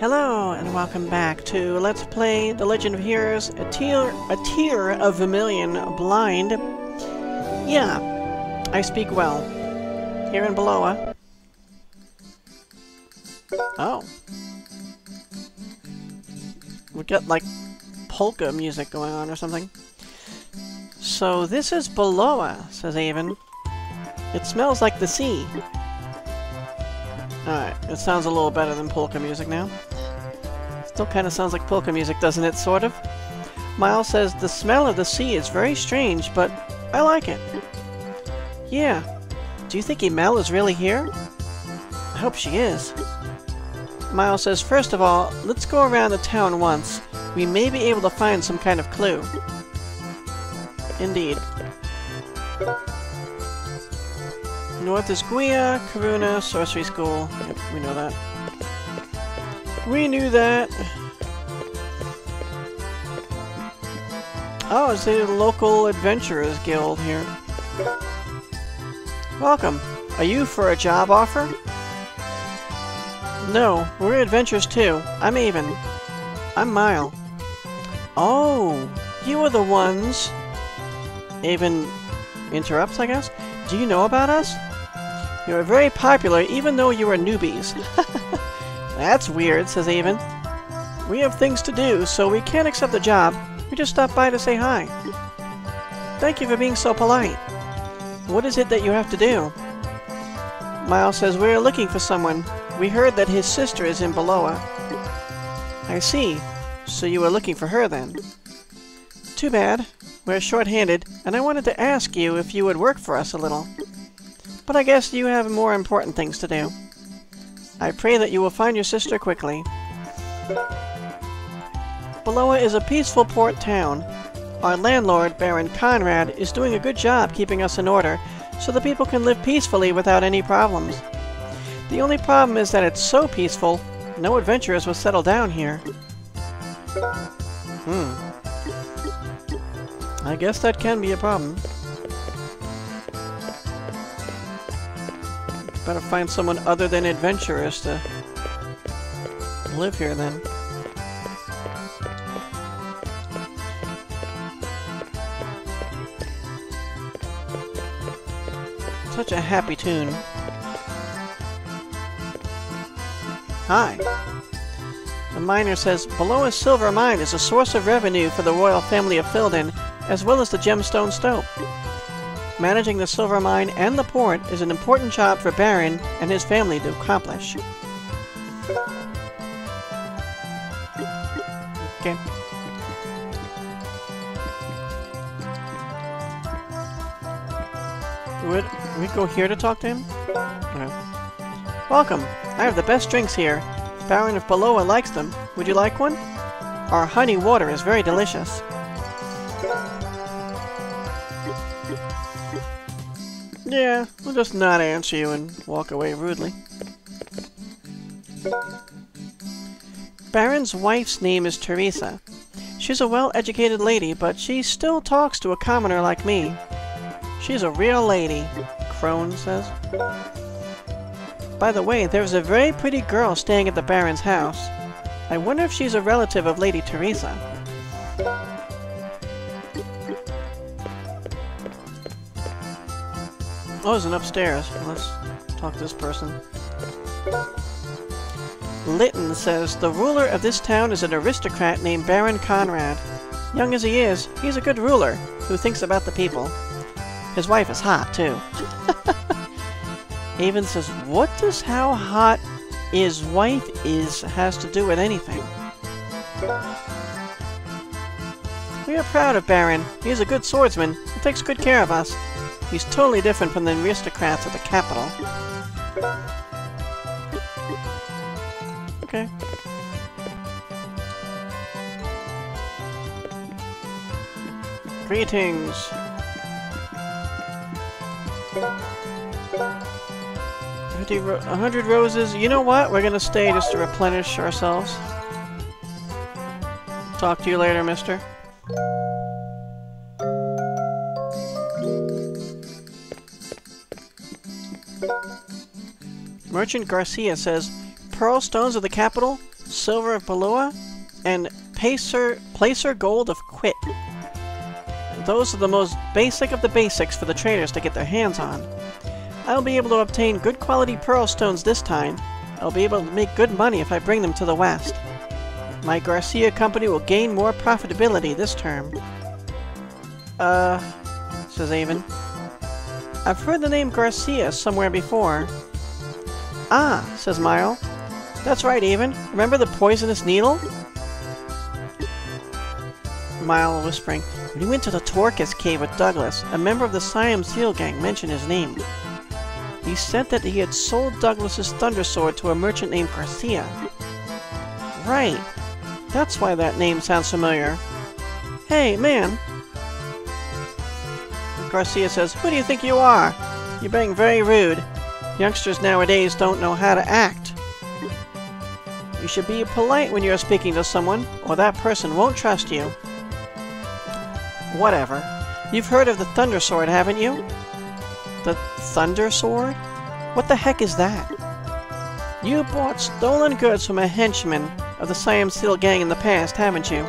Hello, and welcome back to Let's Play The Legend of Heroes, a tier, a of Vermillion Blind. Yeah, I speak well. Here in Balloa. Oh. We got, like, polka music going on or something. So this is Balloa, says Avin. It smells like the sea. Alright, it sounds a little better than polka music now. Still kind of sounds like polka music, doesn't it, sort of? Miles says, the smell of the sea is very strange, but I like it. Yeah. Do you think Eimelle is really here? I hope she is. Miles says, first of all, let's go around the town once. We may be able to find some kind of clue. Indeed. North is Guia, Karuna, Sorcery School. Yep, we know that. We knew that. Oh, it's a local adventurers guild here. Welcome. Are you for a job offer? No, we're adventurers too. I'm Avin. I'm Mile. Oh, you are the ones... Avin interrupts, I guess? Do you know about us? You are very popular even though you are newbies. That's weird, says Avin. We have things to do, so we can't accept the job. We just stopped by to say hi. Thank you for being so polite. What is it that you have to do? Miles says we're looking for someone. We heard that his sister is in Balloa. I see. So you were looking for her then. Too bad. We're short-handed, and I wanted to ask you if you would work for us a little. But I guess you have more important things to do. I pray that you will find your sister quickly. Balloa is a peaceful port town. Our landlord, Baron Conrad, is doing a good job keeping us in order, so the people can live peacefully without any problems. The only problem is that it's so peaceful, no adventurers will settle down here. Hmm. I guess that can be a problem. Better find someone other than adventurers to live here then. Such a happy tune. Hi. The miner says, Balloa silver mine is a source of revenue for the royal family of Fildin, as well as the gemstone stope. Managing the silver mine and the port is an important job for Baron and his family to accomplish. We go here to talk to him? Welcome. I have the best drinks here. Baron of Balloa likes them. Would you like one? Our honey water is very delicious. Yeah, we'll just not answer you and walk away rudely. Baron's wife's name is Teresa. She's a well-educated lady, but she still talks to a commoner like me. She's a real lady, Crone says. By the way, there's a very pretty girl staying at the Baron's house. I wonder if she's a relative of Lady Teresa. Oh, there's an upstairs. Let's talk to this person. Lytton says, The ruler of this town is an aristocrat named Baron Conrad. Young as he is, he's a good ruler, who thinks about the people. His wife is hot, too. Avin says, What does how hot his wife is has to do with anything? We are proud of Baron. He is a good swordsman and takes good care of us. He's totally different from the aristocrats of the capital. Okay. Greetings. A hundred roses. You know what? We're gonna stay just to replenish ourselves. Talk to you later, mister. Merchant Garcia says, Pearl stones of the capital? Silver of Balloa, and Pacer, Placer Gold of Quit. Those are the most basic of the basics for the traders to get their hands on. I'll be able to obtain good quality pearl stones this time. I'll be able to make good money if I bring them to the west. My Garcia company will gain more profitability this term. Uh, says Avin. I've heard the name Garcia somewhere before. Ah, says Mile. That's right, Avin. Remember the poisonous needle? Mile whispering. When he went to the Torcus cave with Douglas, a member of the Siam Seal Gang mentioned his name. He said that he had sold Douglas's Thunder Sword to a merchant named Garcia. Right. That's why that name sounds familiar. Hey, man. Garcia says, Who do you think you are? You're being very rude. Youngsters nowadays don't know how to act. You should be polite when you're speaking to someone, or that person won't trust you. Whatever. You've heard of the Thunder Sword, haven't you? The Thunder Sword? What the heck is that? You bought stolen goods from a henchman of the Siam Seal Gang in the past, haven't you?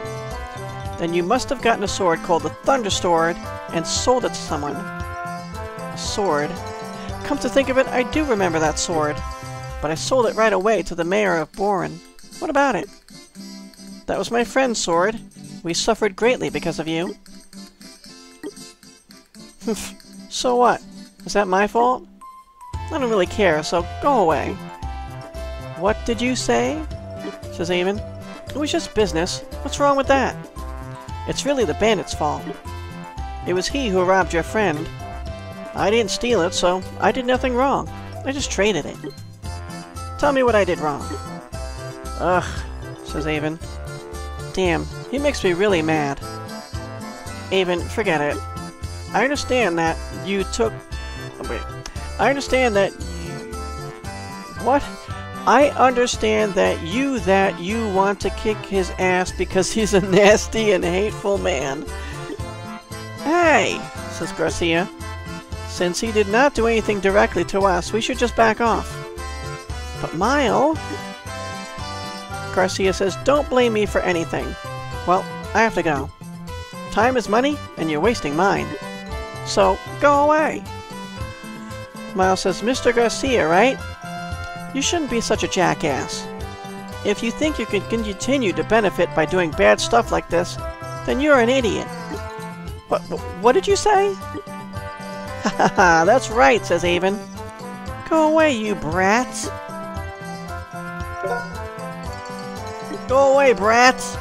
Then you must have gotten a sword called the Thunder Sword and sold it to someone. A sword? Come to think of it, I do remember that sword. But I sold it right away to the mayor of Boren. What about it? That was my friend's sword. We suffered greatly because of you. so what? Is that my fault? I don't really care, so go away. What did you say? Says Avin. It was just business. What's wrong with that? It's really the bandit's fault. It was he who robbed your friend. I didn't steal it, so I did nothing wrong. I just traded it. Tell me what I did wrong. Ugh, says Avin. Damn, he makes me really mad. Avin, forget it. I understand that you took... I understand that. What? I understand that you that you want to kick his ass because he's a nasty and hateful man. Hey, says Garcia. Since he did not do anything directly to us, we should just back off. But Mile... Garcia says, don't blame me for anything. Well, I have to go. Time is money, and you're wasting mine. So, go away. Miles says, Mr. Garcia, right? You shouldn't be such a jackass. If you think you can continue to benefit by doing bad stuff like this, then you're an idiot. What, what did you say? Ha ha ha, that's right, says Avin. Go away, you brats. Go away, brats!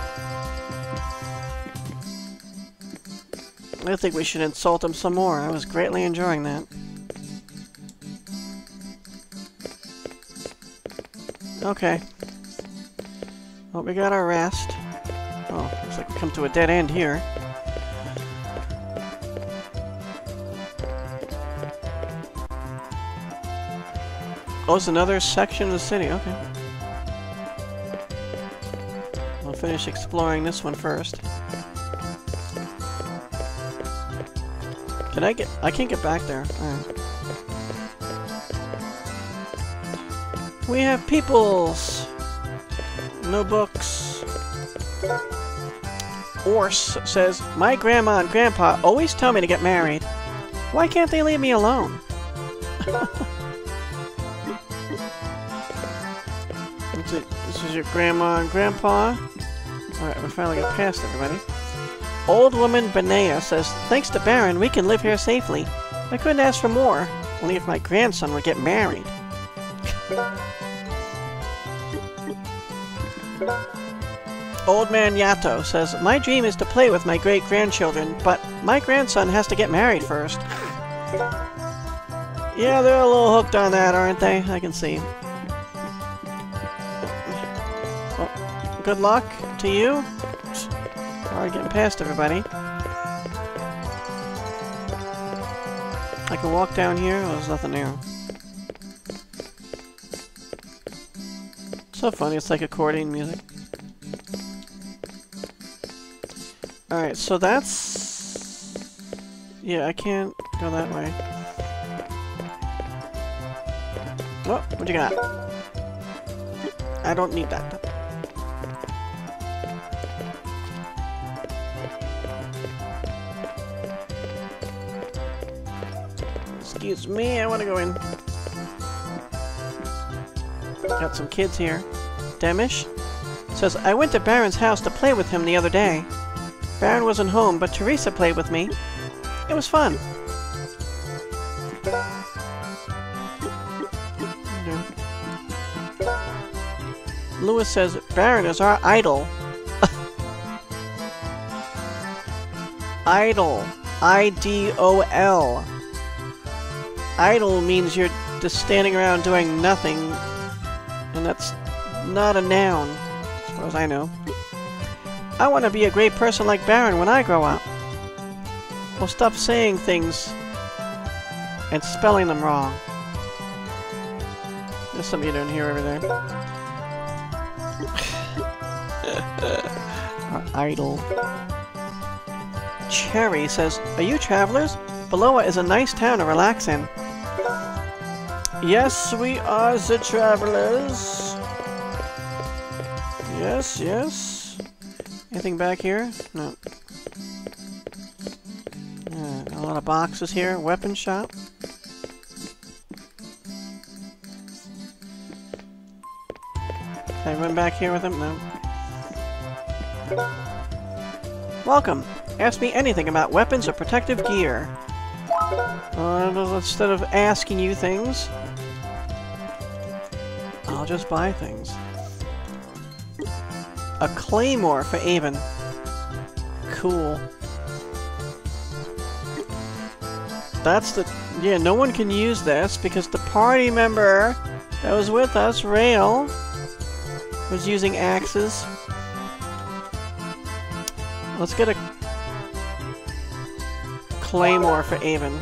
I think we should insult him some more. I was greatly enjoying that. Okay. Well, we got our rest. Oh, looks like we come to a dead end here. Oh, it's another section of the city. Okay. We'll finish exploring this one first. Can I get... I can't get back there. Right. We have peoples! No books. Orse says, My grandma and grandpa always tell me to get married. Why can't they leave me alone? this is your grandma and grandpa. Alright, we finally got past everybody. Old woman Benea says, Thanks to Baron, we can live here safely. I couldn't ask for more, only if my grandson would get married. Old Man Yato says, My dream is to play with my great-grandchildren, but my grandson has to get married first. Yeah, they're a little hooked on that, aren't they? I can see. Well, good luck to you. Alright, getting past everybody. I can walk down here. Oh, there's nothing there. So funny, it's like accordion music. Alright, so that's... Yeah, I can't go that way. What? Oh, what you got? I don't need that. Excuse me, I want to go in. Got some kids here. Demish says, I went to Baron's house to play with him the other day. Baron wasn't home, but Teresa played with me. It was fun. Lewis says, Baron is our idol. idol. I-D-O-L. Idle means you're just standing around doing nothing, that's not a noun, as far as I know. I want to be a great person like Baron when I grow up. Well, stop saying things and spelling them wrong. There's something you don't hear over there. Our idol. Cherry says, Are you travelers? Balloa is a nice town to relax in. Yes, we are the travelers. Yes, yes. Anything back here? No. A lot of boxes here. Weapon shop. Can I back here with him? No. Welcome. Ask me anything about weapons or protective gear. Uh, instead of asking you things, just buy things. A claymore for Avin. Cool. That's the... Yeah, no one can use this because the party member that was with us, Rail, was using axes. Let's get a claymore for Avin.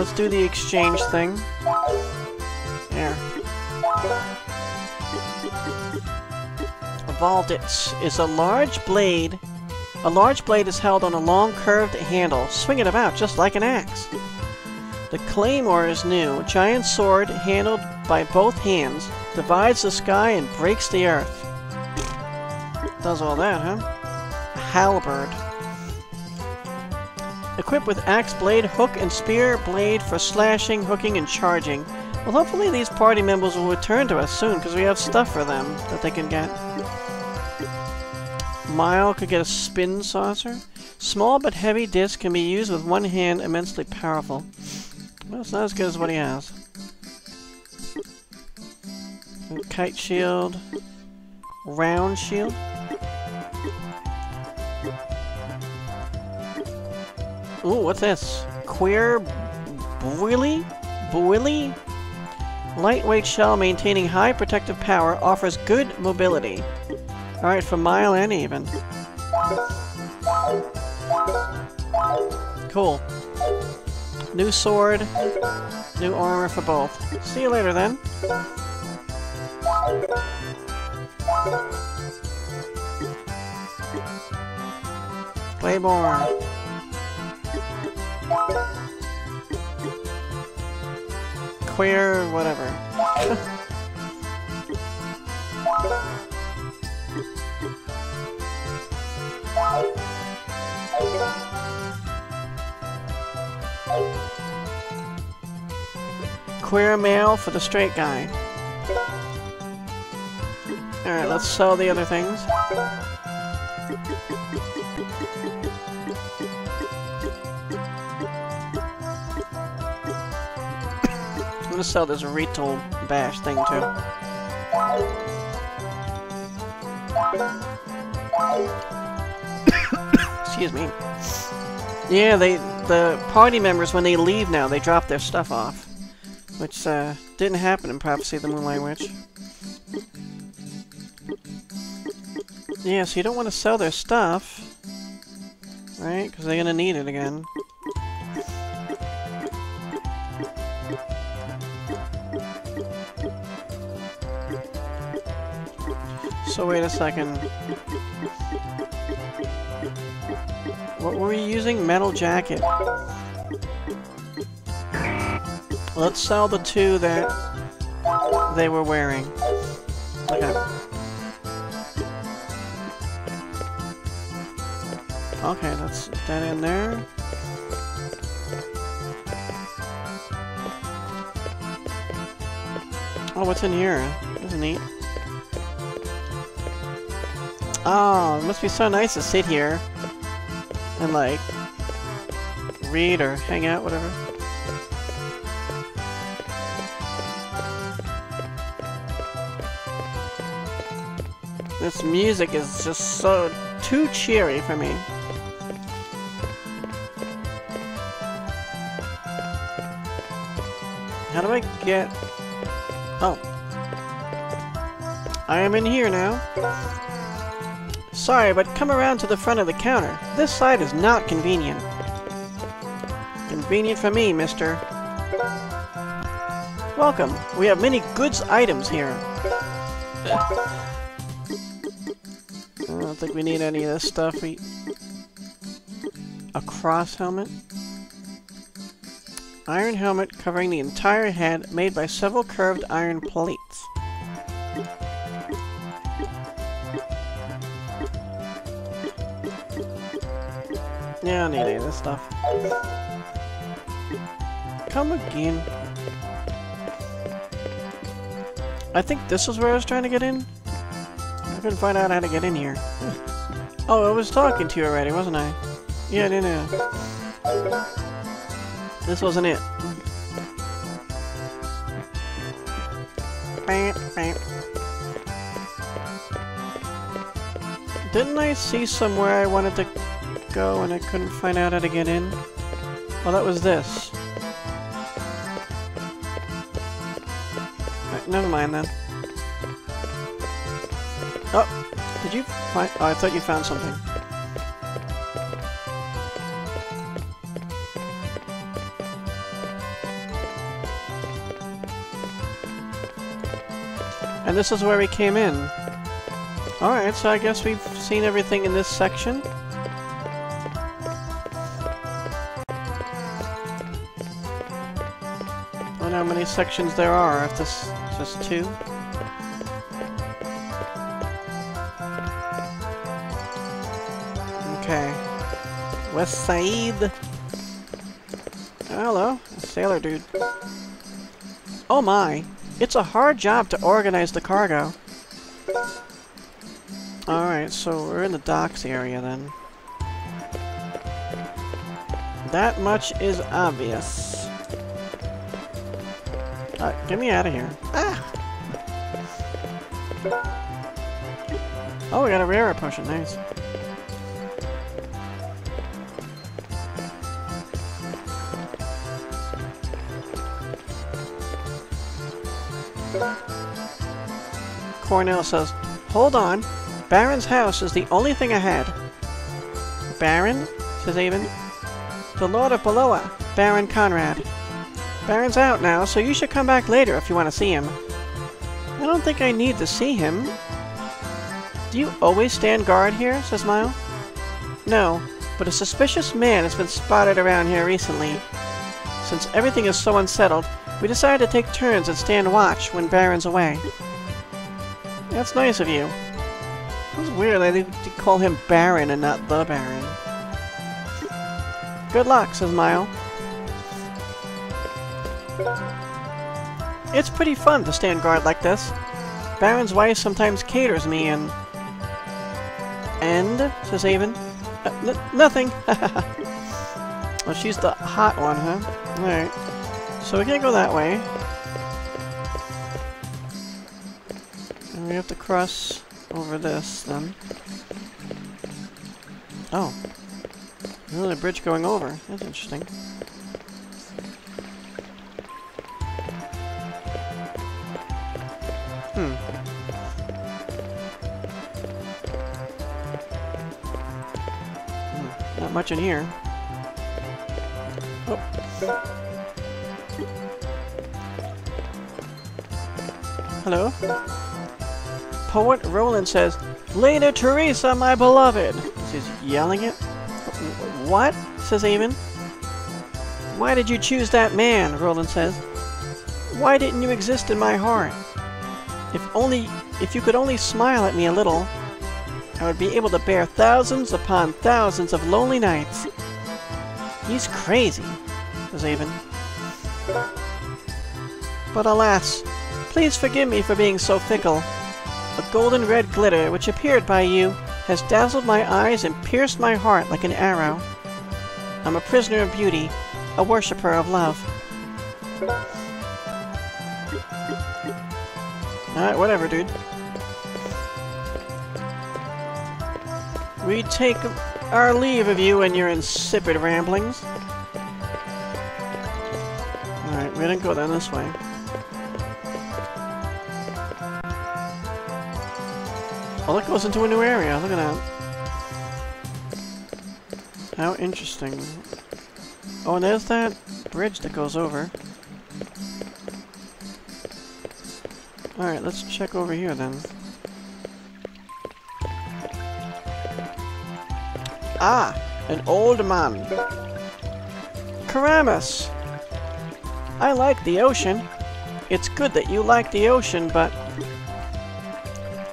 Let's do the exchange thing. There. Valditz is a large blade. A large blade is held on a long curved handle. Swing it about just like an axe. The claymore is new. A giant sword handled by both hands divides the sky and breaks the earth. Does all that, huh? A Halberd. Equipped with axe blade, hook, and spear blade for slashing, hooking, and charging. Well, hopefully these party members will return to us soon, because we have stuff for them that they can get. Mile could get a spin saucer. Small but heavy disc can be used with one hand, immensely powerful. Well, it's not as good as what he has. Kite shield. Round shield. Ooh, what's this? Queer Boily? Boily? Lightweight shell maintaining high protective power offers good mobility. Alright, for mile and Avin. Cool. New sword, new armor for both. See you later then. Claymore. Queer, whatever. Queer male for the straight guy. Alright, let's sell the other things. Gonna sell this retool bash thing too. Excuse me. Yeah, they the party members when they leave now they drop their stuff off, which uh, didn't happen in Prophecy of the Moonlight Witch. Yeah, so you don't want to sell their stuff, right? Because they're gonna need it again. So wait a second. What were we using? Metal jacket. Let's sell the two that they were wearing. Okay. Okay, that's that in there. Oh, what's in here? This is neat. Oh, it must be so nice to sit here and like read or hang out, whatever. This music is just so too cheery for me. How do I get... Oh. I am in here now. Sorry, but come around to the front of the counter. This side is not convenient. Convenient for me, mister. Welcome. We have many goods items here. I don't think we need any of this stuff. We... A cross helmet? Iron helmet covering the entire head, made by several curved iron plates. I need any of this stuff. Come again. I think this is where I was trying to get in. I couldn't find out how to get in here. oh, I was talking to you already, wasn't I? Yeah, I didn't know. This wasn't it. Didn't I see somewhere I wanted to go and I couldn't find out how to get in? Well, that was this. Right, never mind then. Oh, did you find... Oh, I thought you found something. And this is where we came in. Alright, so I guess we've seen everything in this section. How many sections there are, if this is just two. Okay. West Side. Hello, sailor dude. Oh my, it's a hard job to organize the cargo. Alright, so we're in the docks area then. That much is obvious. Uh, get me out of here. Ah! Oh, we got a rare potion, nice. Cornell says, Hold on. Baron's house is the only thing I had. Baron? says Avin. The Lord of Balloa, Baron Conrad. Baron's out now, so you should come back later if you want to see him. I don't think I need to see him. Do you always stand guard here? says Mile. No, but a suspicious man has been spotted around here recently. Since everything is so unsettled, we decided to take turns and stand watch when Baron's away. That's nice of you. It's weird they call him Baron and not the Baron. Good luck, says Mile. It's pretty fun to stand guard like this. Baron's wife sometimes caters me and... And? says Avon. Uh, nothing. well, she's the hot one, huh? Alright. So we can't go that way. And we have to cross over this, then. Oh. Really a bridge going over. That's interesting. Not much in here. Oh. Hello? Poet Roland says, Lady Teresa, my beloved! She's yelling it. What? says Eamon. Why did you choose that man? Roland says. Why didn't you exist in my heart? If only, if you could only smile at me a little. I would be able to bear thousands upon thousands of lonely nights. He's crazy, says Avin. But alas, please forgive me for being so fickle. A golden red glitter which appeared by you has dazzled my eyes and pierced my heart like an arrow. I'm a prisoner of beauty, a worshipper of love. Alright, whatever, dude. We take our leave of you and your insipid ramblings. Alright, we didn't go down this way. Oh, that goes into a new area. Look at that. How interesting. Oh, and there's that bridge that goes over. Alright, let's check over here then. Ah, an old man. Karamas! I like the ocean. It's good that you like the ocean, but...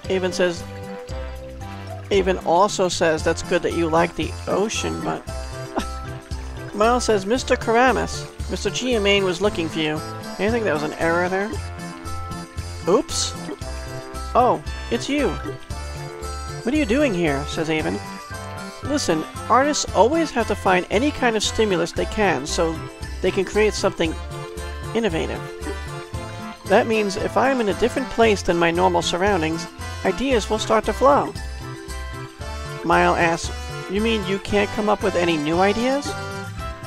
Avin says... Avin also says that's good that you like the ocean, but... Miles says, Mr. Karamas, Mr. Giamain was looking for you. I think that was an error there. Oops. Oh, it's you. What are you doing here? says Avin. Listen, artists always have to find any kind of stimulus they can so they can create something innovative. That means if I am in a different place than my normal surroundings, ideas will start to flow. Mile asks, You mean you can't come up with any new ideas?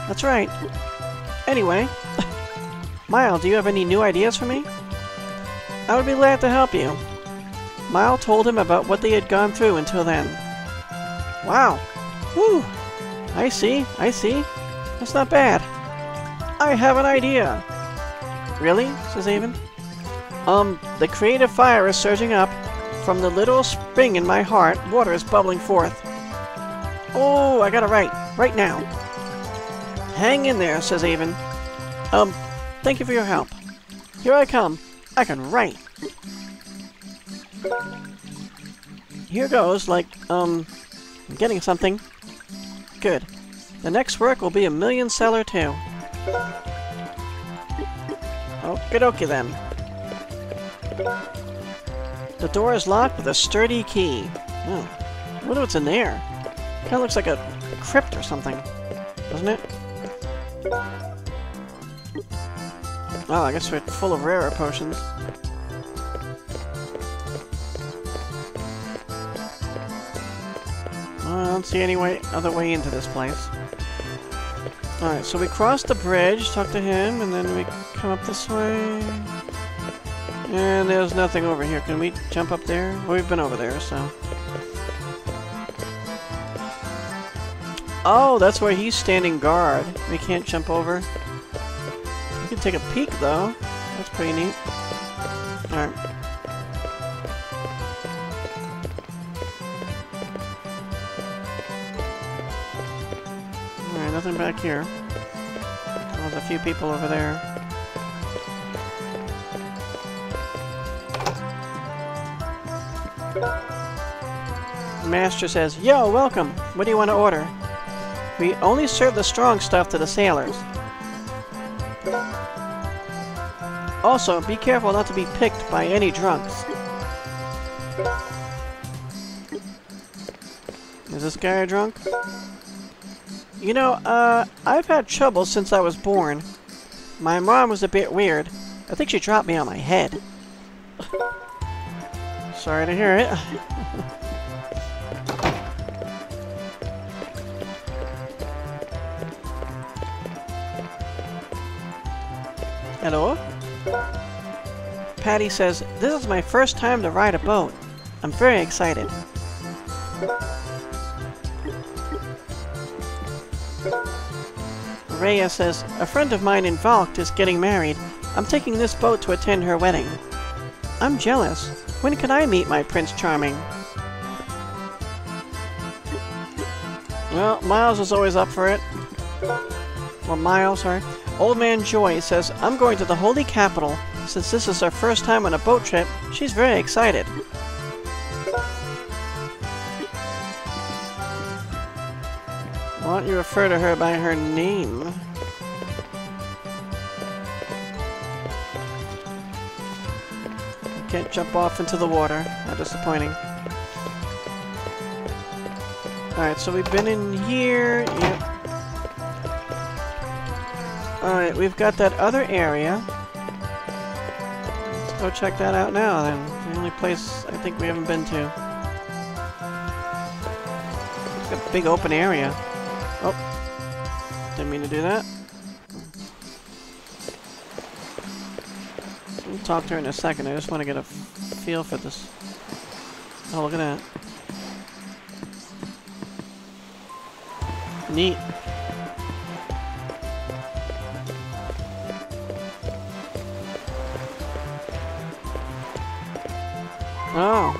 That's right. Anyway, Mile, do you have any new ideas for me? I would be glad to help you. Mile told him about what they had gone through until then. Wow. Whew. I see, I see. That's not bad. I have an idea. Really? says Avin. Um, the creative fire is surging up. From the little spring in my heart, water is bubbling forth. Oh, I got it right. Right now. Hang in there, says Avin. Um, thank you for your help. Here I come. I can write. Here goes, like, um, I'm getting something. Good. The next work will be a million seller too. Okie dokie then. The door is locked with a sturdy key. Oh. I wonder what's in there. Kinda looks like a, crypt or something. Doesn't it? Oh, I guess we're full of rarer potions. Uh, I don't see any way, other way into this place. Alright, so we cross the bridge, talk to him, and then we come up this way. And there's nothing over here. Can we jump up there? Well, we've been over there, so... Oh, that's where he's standing guard. We can't jump over. We can take a peek, though. That's pretty neat. Alright. Nothing back here. There's a few people over there. Master says, Yo, welcome! What do you want to order? We only serve the strong stuff to the sailors. Also, be careful not to be picked by any drunks. Is this guy a drunk? You know, uh, I've had trouble since I was born. My mom was a bit weird. I think she dropped me on my head. Sorry to hear it. Hello? Patty says, This is my first time to ride a boat. I'm very excited. Rhea says, A friend of mine in Valkt is getting married. I'm taking this boat to attend her wedding. I'm jealous. When can I meet my Prince Charming? Well, Miles is always up for it. Or Miles, sorry. Old Man Joy says, I'm going to the Holy Capital. Since this is our first time on a boat trip, she's very excited. Don't you refer to her by her name? Can't jump off into the water. How disappointing. Alright, so we've been in here. Yep. Alright, we've got that other area. Let's go check that out now then. The only place I think we haven't been to. It's a big open area. Oh. Didn't mean to do that. We'll talk to her in a second. I just want to get a feel for this. Oh, look at that. Neat. Oh.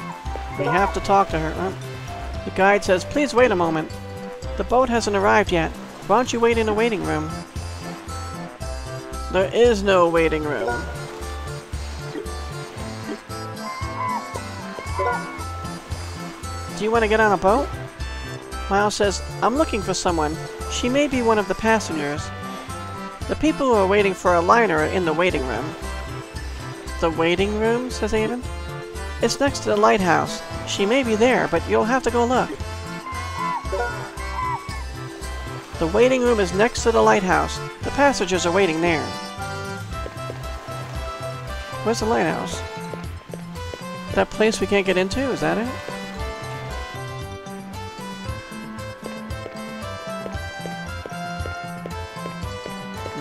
We have to talk to her. The guide says, please wait a moment. The boat hasn't arrived yet. Why don't you wait in a waiting room? There is no waiting room. Do you want to get on a boat? Miles says, I'm looking for someone. She may be one of the passengers. The people who are waiting for a liner are in the waiting room. The waiting room? says Aiden. It's next to the lighthouse. She may be there, but you'll have to go look. The waiting room is next to the lighthouse. The passengers are waiting there. Where's the lighthouse? That place we can't get into? Is that it?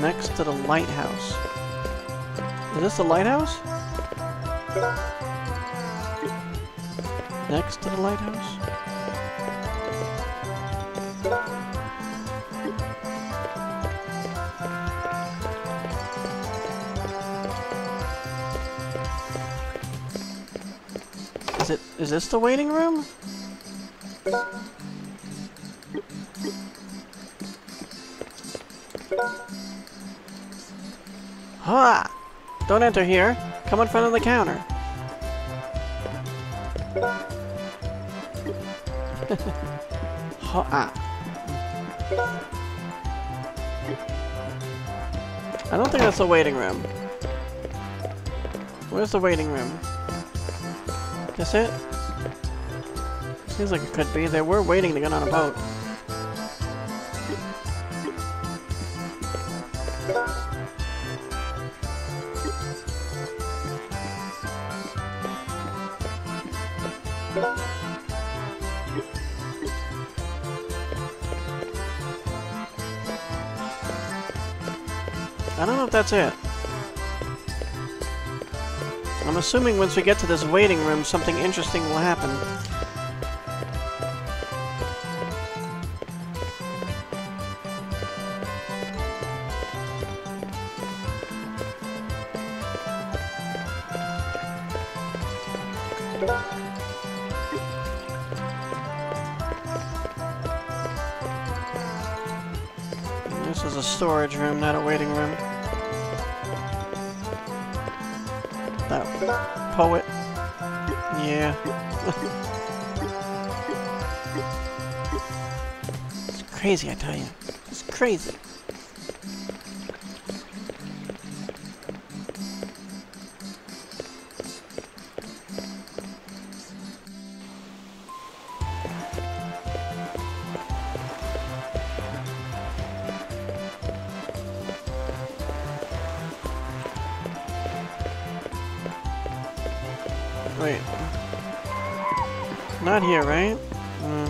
Next to the lighthouse. Is this the lighthouse? Next to the lighthouse? Is it, is this the waiting room? Ha! Don't enter here. Come in front of the counter. ha! I don't think that's the waiting room. Where's the waiting room? This it? Seems like it could be. They were waiting to get on a boat. I don't know if that's it. Assuming once we get to this waiting room, something interesting will happen. This is a storage room, not a waiting room. That poet. Yeah. it's crazy, I tell you. It's crazy. Here, right? Mm.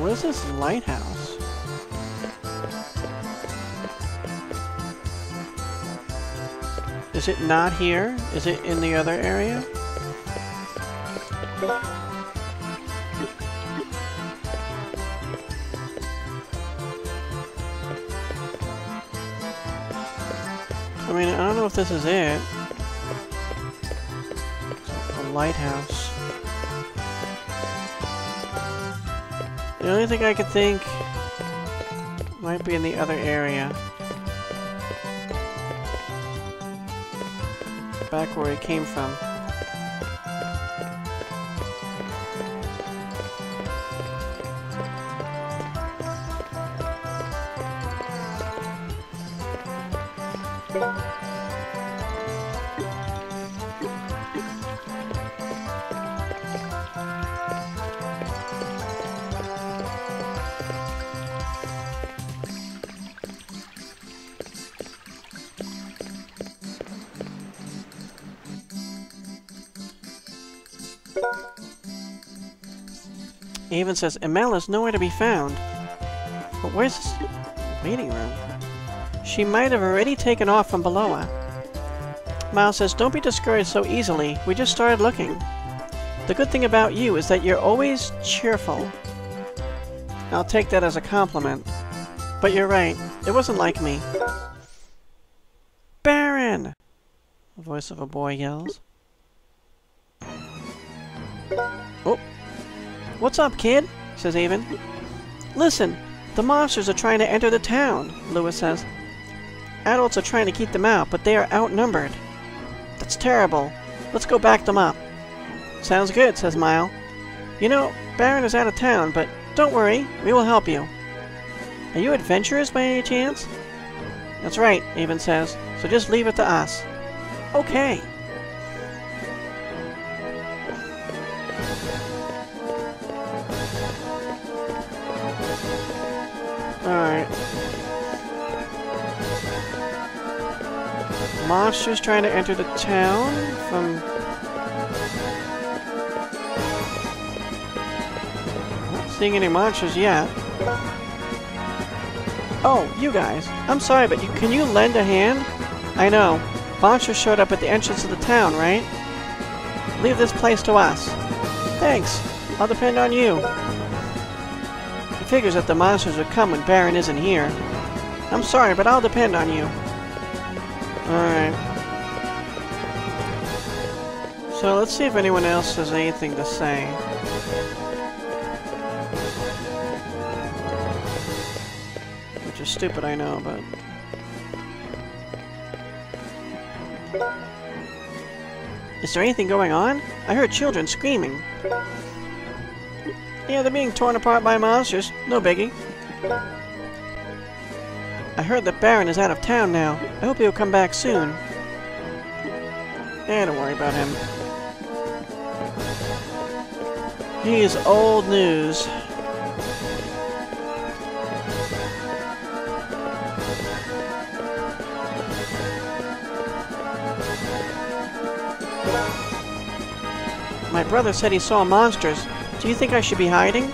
Where's this lighthouse? Is it not here? Is it in the other area? I mean, I don't know if this is it. Lighthouse. The only thing I could think might be in the other area. Back where he came from. Avin says Eimelle's nowhere to be found. But where's this waiting room? She might have already taken off from Balloa. Miles says, don't be discouraged so easily. We just started looking. The good thing about you is that you're always cheerful. I'll take that as a compliment. But you're right. It wasn't like me. Baron! The voice of a boy yells. Oh. What's up, kid? says Avin. Listen, the monsters are trying to enter the town, Lewis says. Adults are trying to keep them out, but they are outnumbered. That's terrible. Let's go back them up. Sounds good, says Mile. You know, Baron is out of town, but don't worry, we will help you. Are you adventurers by any chance? That's right, Avin says, so just leave it to us. Okay. Monsters trying to enter the town from... Not seeing any monsters yet. Oh, you guys. I'm sorry, but you, can you lend a hand? I know. Monsters showed up at the entrance of the town, right? Leave this place to us. Thanks. I'll depend on you. He figures that the monsters would come when Baron isn't here. I'm sorry, but I'll depend on you. So let's see if anyone else has anything to say. Which is stupid, I know, but... Is there anything going on? I heard children screaming. Yeah, they're being torn apart by monsters. No biggie. I heard that Baron is out of town now. I hope he'll come back soon. Eh, don't worry about him. He's old news. My brother said he saw monsters. Do you think I should be hiding?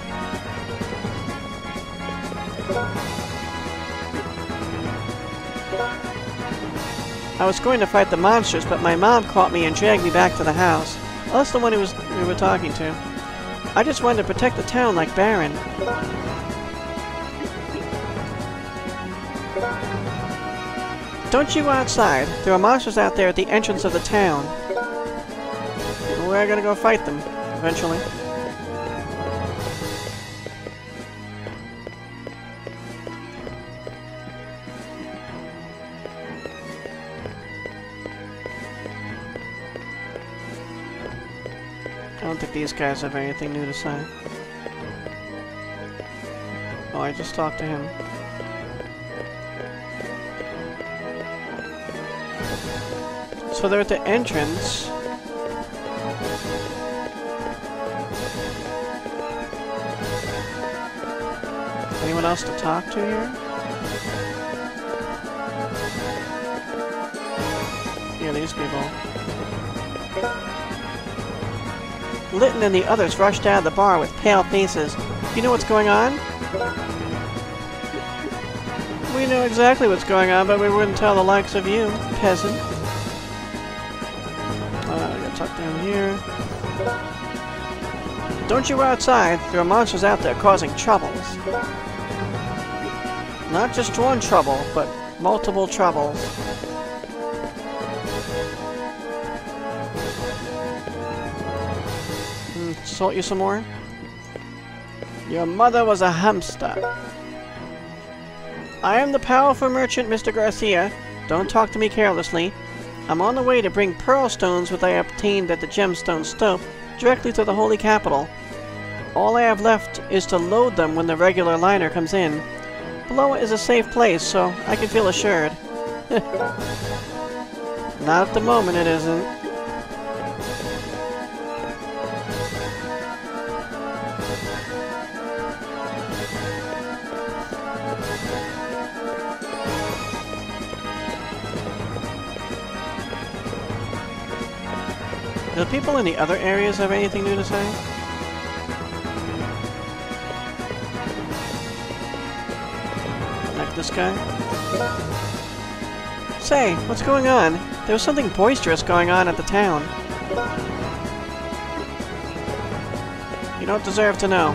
I was going to fight the monsters, but my mom caught me and dragged me back to the house. Well, that's the one who was we were talking to. I just wanted to protect the town like Baron. Don't you go outside. There are monsters out there at the entrance of the town. We're gonna go fight them, eventually. I these guys have anything new to say. Oh, I just talked to him. So they're at the entrance. Anyone else to talk to here? Yeah, these people. Litton and the others rushed out of the bar with pale faces. You know what's going on? We know exactly what's going on, but we wouldn't tell the likes of you, peasant. Uh, I gotta talk down here. Don't you go outside. There are monsters out there causing troubles. Not just one trouble, but multiple troubles. Salt you some more? Your mother was a hamster. I am the powerful merchant, Mr. Garcia. Don't talk to me carelessly. I'm on the way to bring pearl stones which I obtained at the gemstone stope directly to the holy capital. All I have left is to load them when the regular liner comes in. Balloa is a safe place, so I can feel assured. Not at the moment, it isn't. People in the other areas have anything new to say? Like this guy? Say, what's going on? There was something boisterous going on at the town. You don't deserve to know.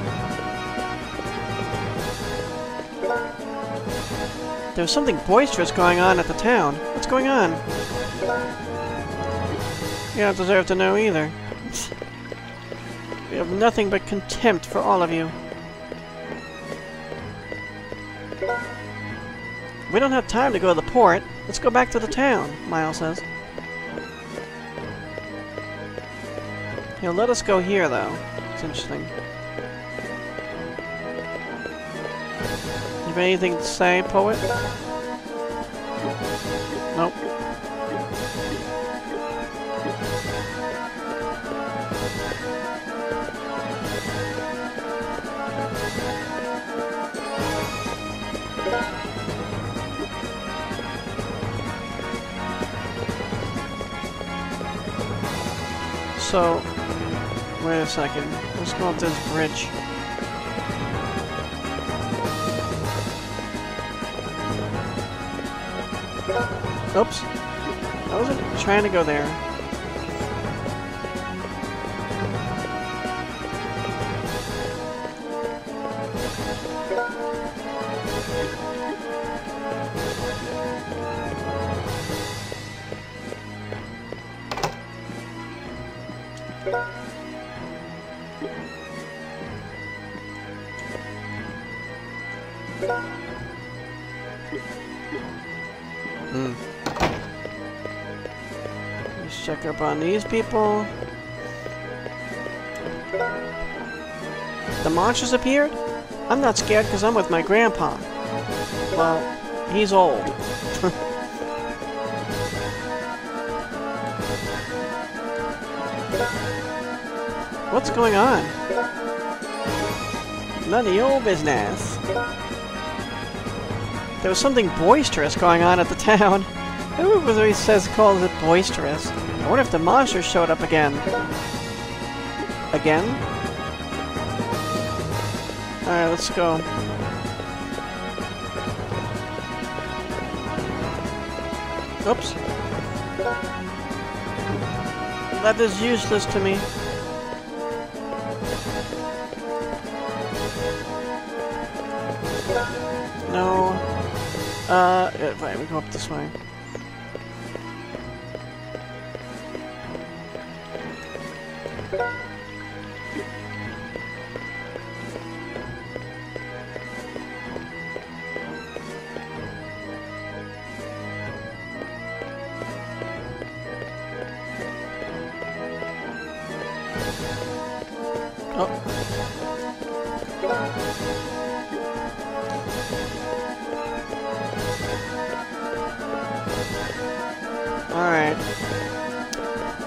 There was something boisterous going on at the town. What's going on? You don't deserve to know either. we have nothing but contempt for all of you. We don't have time to go to the port. Let's go back to the town, Miles says. He'll let us go here, though. It's interesting. You have anything to say, poet? Nope. So, wait a second. Let's go up this bridge. Oops. I wasn't trying to go there. Hmm. Let's check up on these people. The monsters appeared? I'm not scared because I'm with my grandpa. Well, he's old. What's going on? None of your business. There was something boisterous going on at the town. Who was he says calls it boisterous? I wonder if the monster showed up again. Again? Alright, let's go. Oops. That is useless to me. Go up this way. Oh.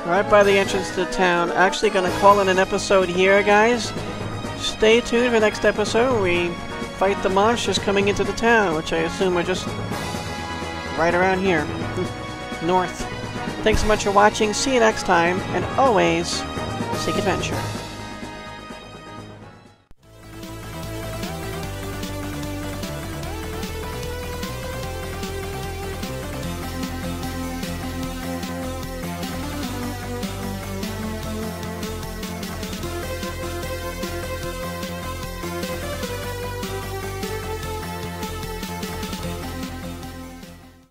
Right by the entrance to the town. Actually gonna call in an episode here, guys. Stay tuned for next episode. We fight the monsters coming into the town, which I assume are just right around here. North. Thanks so much for watching. See you next time, and always seek adventure.